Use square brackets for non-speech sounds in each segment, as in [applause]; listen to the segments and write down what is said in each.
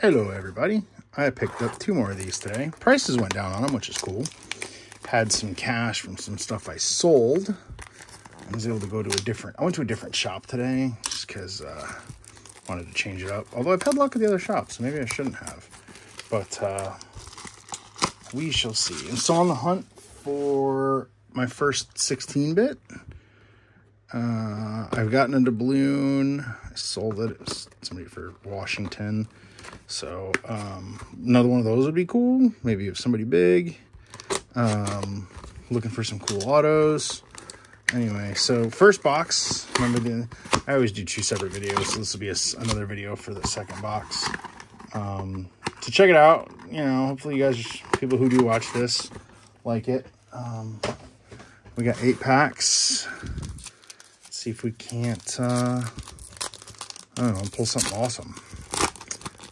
Hello, everybody. I picked up two more of these today. Prices went down on them, which is cool. Had some cash from some stuff I sold. I was able to go to a different, I went to a different shop today just because uh, wanted to change it up. Although I've had luck at the other shops, so maybe I shouldn't have. But uh, we shall see. I'm still on the hunt for my first 16-bit. Uh, I've gotten a doubloon. I sold it. It somebody for Washington. So um, another one of those would be cool. Maybe if somebody big. Um, looking for some cool autos. Anyway, so first box. Remember, the, I always do two separate videos. So this will be a, another video for the second box. Um, to check it out, you know, hopefully you guys, people who do watch this, like it. Um, we got eight packs. Let's see if we can't, uh, I don't know, pull something awesome.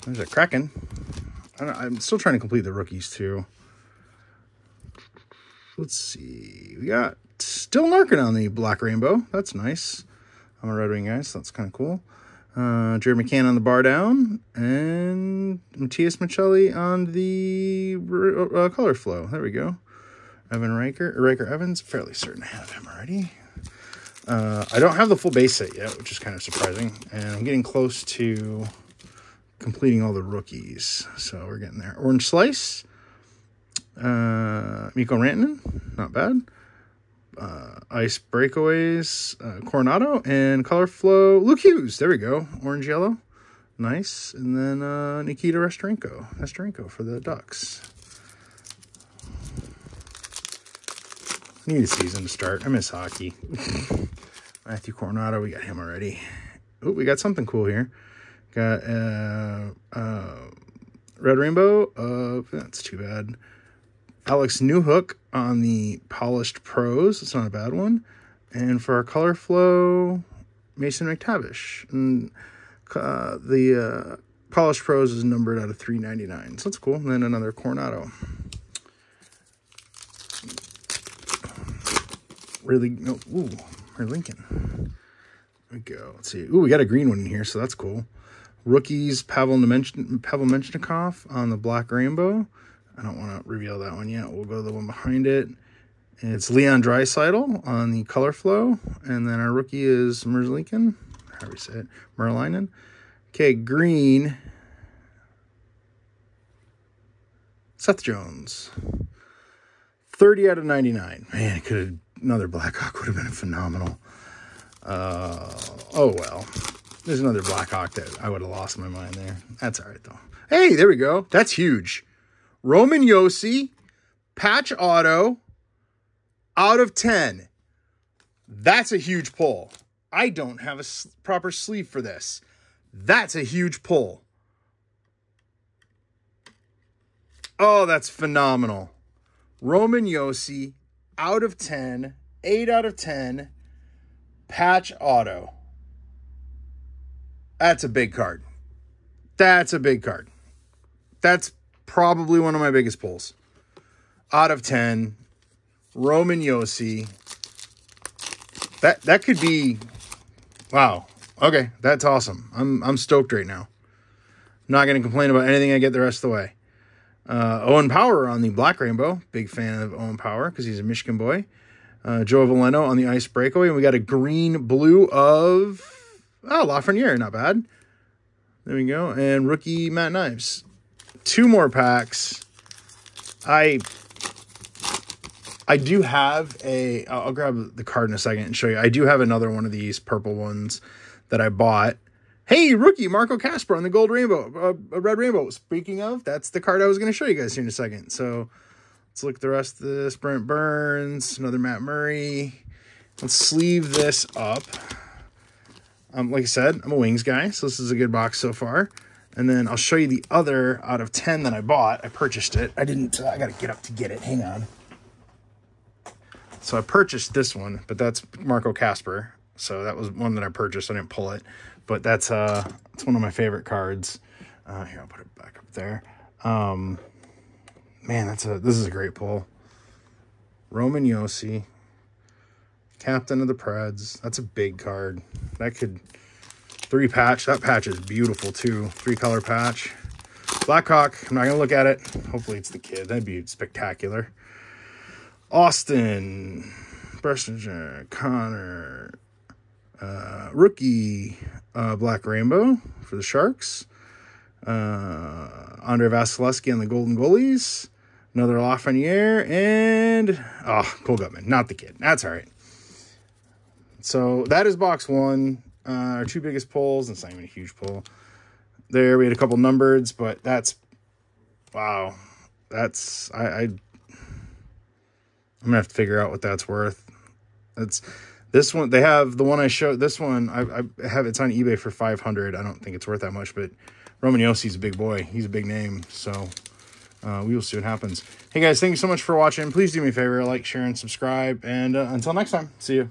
There's a Kraken. I am still trying to complete the rookies too. Let's see. We got still narking on the Black Rainbow. That's nice. I'm a Red Wing guy, so that's kind of cool. Uh, Jared McCann on the bar down. And Matias Maccelli on the uh, color flow. There we go. Evan Riker, Ryker Evans. Fairly certain I have him already. Uh, I don't have the full base set yet, which is kind of surprising. And I'm getting close to completing all the rookies. So we're getting there. Orange Slice. Uh, Mikko Rantanen. Not bad. Uh, Ice Breakaways. Uh, Coronato. And Color Flow. Luke Hughes. There we go. Orange Yellow. Nice. And then uh, Nikita Nesterenko. Nesterenko for the Ducks. Need a season to start. I miss hockey. [laughs] Matthew Coronato. We got him already. Oh, we got something cool here. Got uh, uh, Red Rainbow. Uh, that's too bad. Alex Newhook on the Polished Pros. It's not a bad one. And for our color flow, Mason McTavish. And uh, the uh, Polished Pros is numbered out of 399. So that's cool. And then another Coronato. Really, no, ooh, Lincoln. There we go. Let's see. Ooh, we got a green one in here, so that's cool. Rookies, Pavel, Pavel Mintyukov on the Black Rainbow. I don't want to reveal that one yet. We'll go to the one behind it. It's Leon Draisaitl on the color flow. And then our rookie is Merzlinkin. How do we say it? Merlinen. Okay, green. Seth Jones. 30 out of 99. Man, could have, another Blackhawk would have been phenomenal. Uh, oh, well. There's another Blackhawk that I would have lost my mind there. That's all right, though. Hey, there we go. That's huge. Roman Josi, patch auto, out of 10. That's a huge pull. I don't have a proper sleeve for this. That's a huge pull. Oh, that's phenomenal. Roman Josi, out of 10, 8 out of 10, patch auto. That's a big card. That's a big card. That's probably one of my biggest pulls. Out of 10, Roman Josi. That that could be wow. Okay, that's awesome. I'm I'm stoked right now. not going to complain about anything I get the rest of the way. Uh, Owen Power on the Black Rainbow. Big fan of Owen Power because he's a Michigan boy. Uh, Joe Veleno on the Ice Breakaway. And we got a green blue of Oh, Lafreniere, not bad. There we go. And rookie Matt Knies. Two more packs. I I do have a. I'll grab the card in a second and show you. I do have another one of these purple ones that I bought. Hey, rookie Marco Kasper on the gold rainbow, uh, red rainbow. Speaking of, that's the card I was going to show you guys here in a second. So let's look at the rest of this. Brent Burns, another Matt Murray. Let's sleeve this up. Um, like I said, I'm a wings guy, so this is a good box so far. And then I'll show you the other out of 10 that I bought. I purchased it. I didn't, uh, I got to get up to get it. Hang on. So I purchased this one, but that's Marco Kasper. So that was one that I purchased. I didn't pull it, but that's, uh, it's one of my favorite cards. Uh, here, I'll put it back up there. Um, man, that's a, this is a great pull. Roman Josi, Captain of the Preds. That's a big card. That could... Three patch. That patch is beautiful, too. Three color patch. Blackhawk, I'm not going to look at it. Hopefully it's the kid. That'd be spectacular. Austin, Bressinger, Connor, uh, rookie, uh, Black Rainbow for the Sharks. Uh, Andrei Vasilevskiy on the Golden Goalies. Another Lafreniere. And, oh, Cole Guttman. Not the kid. That's all right. So that is box one. Uh, our two biggest pulls. It's not even a huge pull. There, we had a couple numbereds, but that's, wow. That's, I, I I'm gonna have to figure out what that's worth. That's this one. They have the one I showed. This one I, I have. It's on eBay for five hundred. I don't think it's worth that much, but Roman Josi's a big boy. He's a big name, so uh, we will see what happens. Hey guys, thank you so much for watching. Please do me a favor, like, share, and subscribe. And uh, until next time, see you.